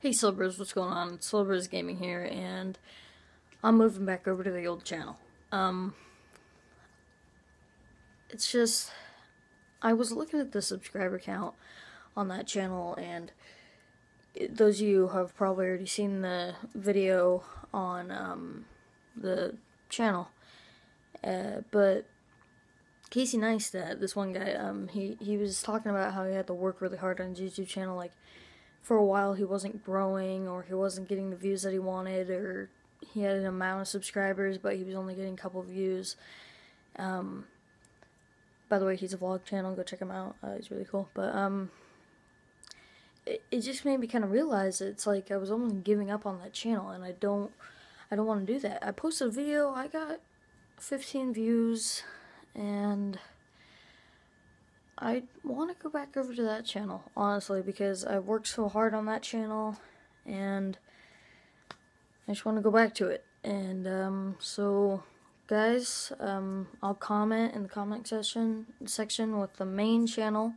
Hey Slowbros, what's going on? It's Gaming here, and I'm moving back over to the old channel. Um, it's just, I was looking at the subscriber count on that channel, and those of you have probably already seen the video on um, the channel, uh, but Casey Neistat, this one guy, um, he, he was talking about how he had to work really hard on his YouTube channel, like, for a while he wasn't growing or he wasn't getting the views that he wanted or he had an amount of subscribers but he was only getting a couple views. Um, by the way, he's a vlog channel. Go check him out. Uh, he's really cool. But um, it, it just made me kind of realize it's like I was almost giving up on that channel, and I don't, I don't want to do that. I posted a video. I got 15 views, and I want to go back over to that channel, honestly, because I've worked so hard on that channel, and I just want to go back to it. And, um, so, guys, um, I'll comment in the comment section, section with the main channel.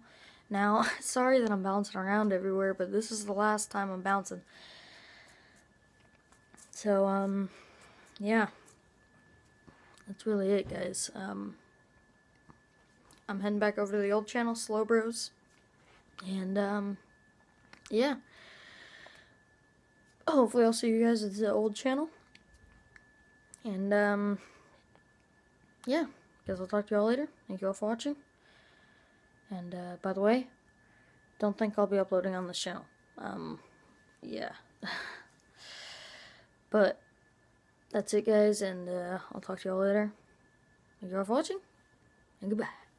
Now, sorry that I'm bouncing around everywhere, but this is the last time I'm bouncing. So, um, yeah. That's really it, guys. Um, I'm heading back over to the old channel, Slow Bros. And, um, yeah. Hopefully I'll see you guys at the old channel. And, um, yeah. Guess I'll talk to y'all later. Thank you all for watching. And, uh, by the way, don't think I'll be uploading on this channel. Um, yeah. but, that's it, guys, and, uh, I'll talk to y'all later. Thank you all for watching, and goodbye.